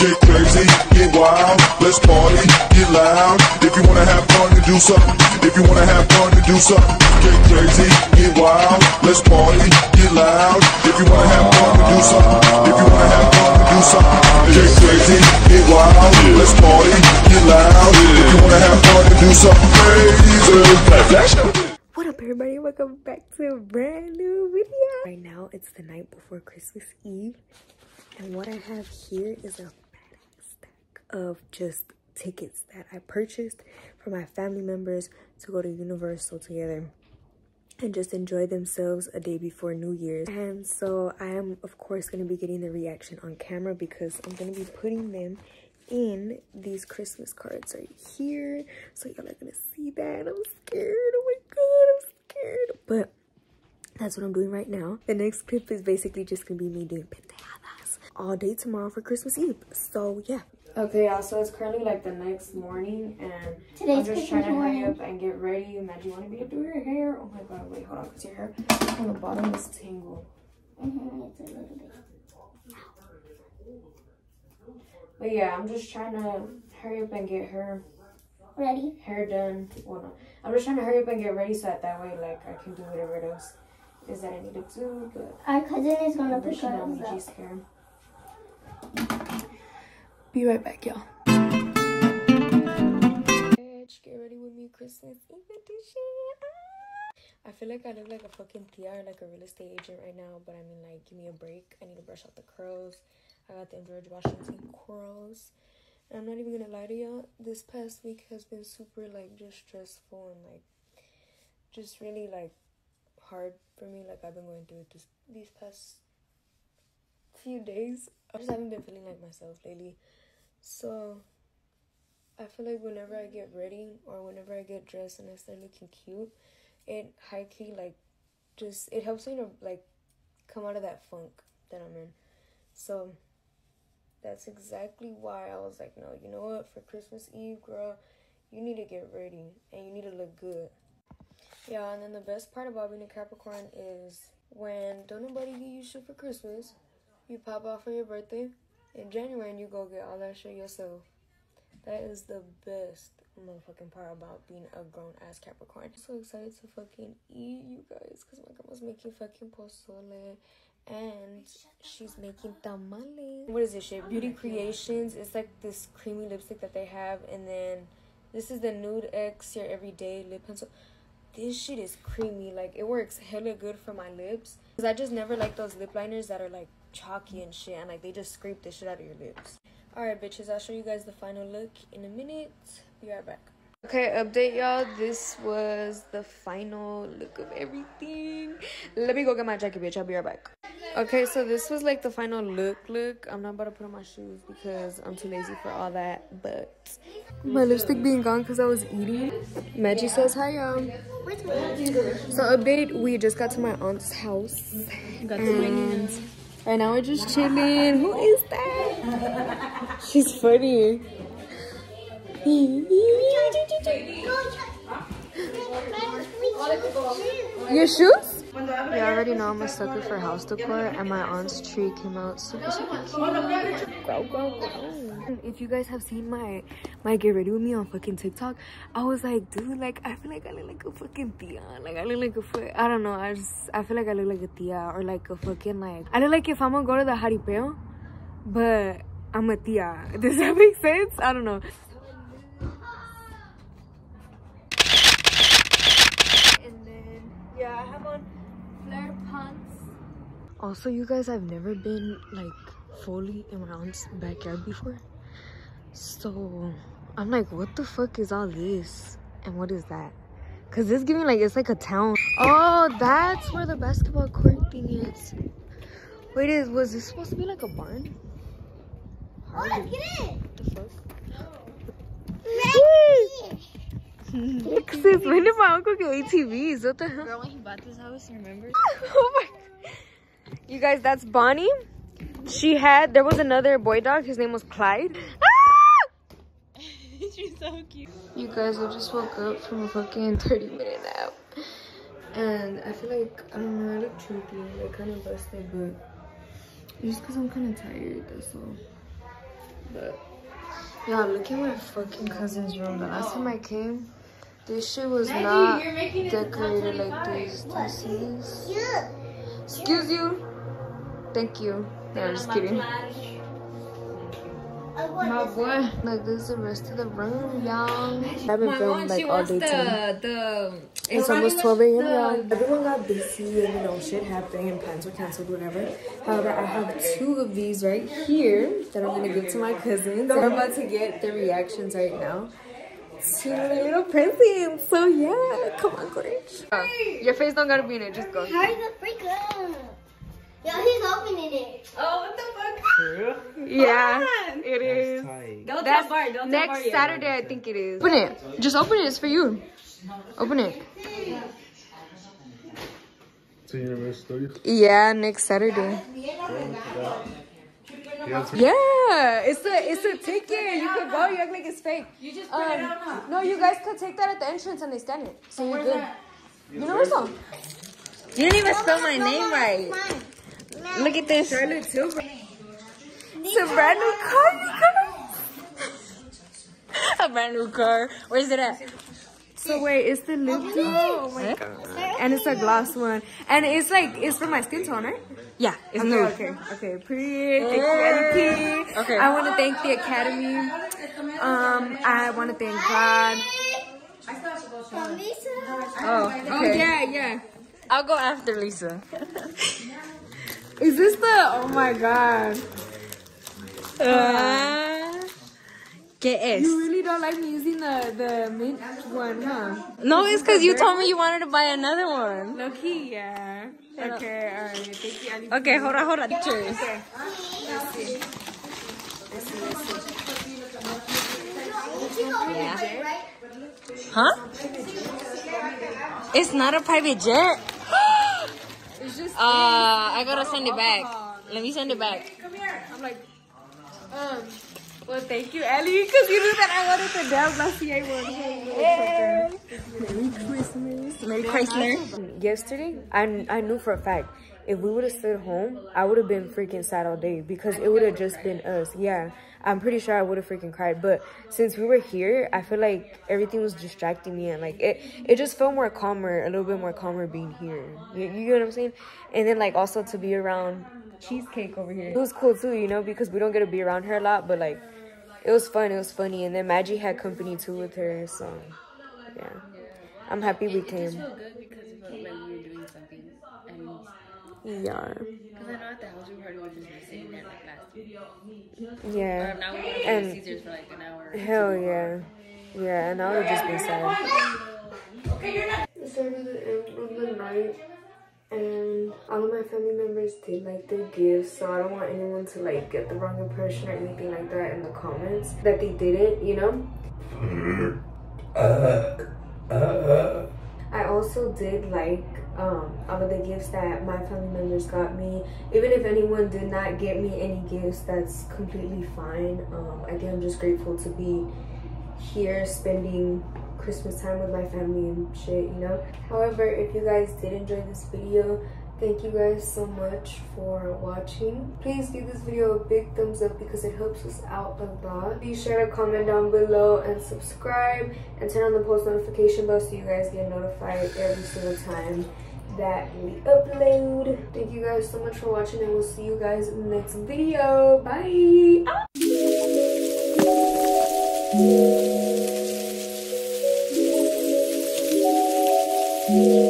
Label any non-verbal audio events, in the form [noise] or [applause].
Get crazy, get wild, let's party, get loud. If you wanna have fun to do something, if you wanna have fun to do something, get crazy, get wild, let's party, get loud. If you wanna have fun to do something, if you wanna have fun to do something, get crazy, get wild, let's party, get loud. If you wanna have fun to do something crazy. What up everybody? Welcome back to a brand new video. Right now it's the night before Christmas Eve and what I have here is a of just tickets that I purchased for my family members to go to Universal together and just enjoy themselves a day before New Year's. And so I am of course going to be getting the reaction on camera because I'm going to be putting them in these Christmas cards right here. So y'all are gonna see that. I'm scared. Oh my god, I'm scared. But that's what I'm doing right now. The next clip is basically just gonna be me doing pendejadas all day tomorrow for Christmas Eve. So yeah. Okay, y'all, so it's currently like the next morning and Today's I'm just trying to hurry up and get ready. Imagine you me to do your hair. Oh my god, wait, hold on, because your hair on the bottom is tangled. Mhm, it's a little bit. But yeah, I'm just trying to hurry up and get her Ready? hair done. Well, no, I'm just trying to hurry up and get ready so that that way, like, I can do whatever else is that I need to do. But Our cousin is gonna I'm pick brushing out us up. Be right back, y'all. Get ready with me, Christmas Eve edition. Ah! I feel like I look like a fucking or like a real estate agent right now, but I mean, like, give me a break. I need to brush out the curls. I got them George Washington curls. And I'm not even gonna lie to y'all, this past week has been super, like, just stressful and, like, just really, like, hard for me. Like, I've been going through it this, these past few days. I just haven't been feeling like myself lately. So, I feel like whenever I get ready or whenever I get dressed and I start looking cute, it high key, like, just, it helps me to, like, come out of that funk that I'm in. So, that's exactly why I was like, no, you know what? For Christmas Eve, girl, you need to get ready and you need to look good. Yeah, and then the best part about being a Capricorn is when don't nobody give you shit for Christmas, you pop out for your birthday in January and you go get all that shit yourself. That is the best motherfucking part about being a grown ass Capricorn. I'm so excited to fucking eat, you guys, because my grandma's making fucking pozole and she's making tamales. What is this shit? Beauty Creations. It's like this creamy lipstick that they have, and then this is the Nude X Your Everyday Lip Pencil. This shit is creamy. Like it works hella good for my lips. Cause I just never like those lip liners that are like chalky and shit, and like they just scrape the shit out of your lips. Alright, bitches, I'll show you guys the final look in a minute. Be right back. Okay, update y'all. This was the final look of everything. Let me go get my jacket, bitch. I'll be right back. Okay, so this was like the final look. Look, I'm not about to put on my shoes because I'm too lazy for all that. But my lipstick being gone because I was eating. Maggie says hi, y'all. So update, we just got to my aunt's house. got And right now we're just chilling. Who is that? She's funny. Your shoes? You already know I'm a sucker for house decor, and my aunt's tree came out super, super cute. Grow, grow, grow. If you guys have seen my my get ready with me on fucking TikTok, I was like, dude, like I feel like I look like a fucking tia. Like I look like a fu- I don't know. I just I feel like I look like a tia or like a fucking like I look like if I'm gonna go to the jaripeo, but I'm a tia. [laughs] Does that make sense? I don't know. And then yeah, I have on pants. Also, you guys, I've never been like fully in my aunt's backyard before. So I'm like, what the fuck is all this? And what is that? Cause this giving like it's like a town. Oh, that's where the basketball court thing is. Wait, is was this supposed to be like a barn? Oh, let's get in. What the fuck? When did my uncle get ATVs? What the hell? Girl, when he bought this house, remember? [laughs] oh my you guys that's bonnie she had there was another boy dog his name was clyde Ah! [laughs] She's so cute. you guys i just woke up from a fucking 30 minute nap and i feel like i don't know i look trippy I kind of busted but just because i'm kind of tired that's all But yeah, look at my fucking cousin's room. The last time I came, this shit was not decorated like this. Do you? Excuse you. Thank you. No, I'm just kidding. My boy. Like this is the rest of the room, y'all. I haven't filmed like all day today. the It's almost 12 a.m. y'all. Everyone got busy and you know shit happened and plans were canceled, whatever. However, I have two of these right here that I'm gonna give to my cousins. We're about to get the reactions right now to the little presents. So yeah, come on, Grinch. Uh, your face don't gotta be in it. Just go. Hurry the freak up. Yo, he's opening it. Oh, what the fuck? Yeah, it is. Don't That's tell Bart. Don't tell next Bart yet. Saturday, I think it is. Open it. Just open it. It's for you. Open it. To Universal Studios. Yeah, next Saturday. Yeah, it's a it's a ticket. You could go. You act like it's fake. You just um, it out No, you guys could take that at the entrance and they stand it. So you're good. Universal. You didn't even spell my name right. Look at this. Charlotte Silver. It's a brand new car. [laughs] A brand new car. Where's it at? So wait, it's the lip duo. Oh my god. And it's a gloss one. And it's like it's for my skin tone, right? Yeah, it's Okay, new. okay, okay. Period. Thank. Okay. I want to thank the Academy. Um, I want to thank God. From Lisa. Oh, oh yeah, yeah. I'll go after Lisa. Is this the? Oh my god. Uh, ¿Qué es? You really don't like me using the the mint one, huh? No, it's because you told me you wanted to buy another one. Low key, yeah. Okay, alright. Thank you. Ali. Okay, hold on, hold on. Cheers. Huh? It's not a private jet. [gasps] It's just. Uh, I gotta send it back. Let me send it back. Come here. I'm like, um. Well, thank you, Ellie, because you knew that I wanted the damn Glacier one. Merry Christmas. Merry Chrysler. Yesterday, I, I knew for a fact if we would have stayed home, I would have been freaking sad all day because it would have just been us. Yeah, I'm pretty sure I would have freaking cried. But since we were here, I feel like everything was distracting me and like it, it just felt more calmer, a little bit more calmer being here. You, you get what I'm saying? And then like also to be around cheesecake over here. It was cool too, you know, because we don't get to be around her a lot, but like it was fun, it was funny. And then Maggie had company too with her, so yeah. I'm happy we came. good because it we were doing something. And Yeah. because I know at the house we probably would just be sitting there like last week. Yeah. Or now we would And- Caesars for like an hour. Hell yeah. Yeah, and I would have just been sad. It's already the end of the night, and all of my family members did like their gifts, so I don't want anyone to like get the wrong impression or anything like that in the comments that they didn't, you know? I also did like um, all of the gifts that my family members got me. Even if anyone did not get me any gifts, that's completely fine. Um, I think I'm just grateful to be here spending Christmas time with my family and shit, you know? However, if you guys did enjoy this video, thank you guys so much for watching. Please give this video a big thumbs up because it helps us out a lot. Be sure to comment down below and subscribe and turn on the post notification bell so you guys get notified every single time that we upload. Thank you guys so much for watching and we'll see you guys in the next video. Bye! Ah! Thank you.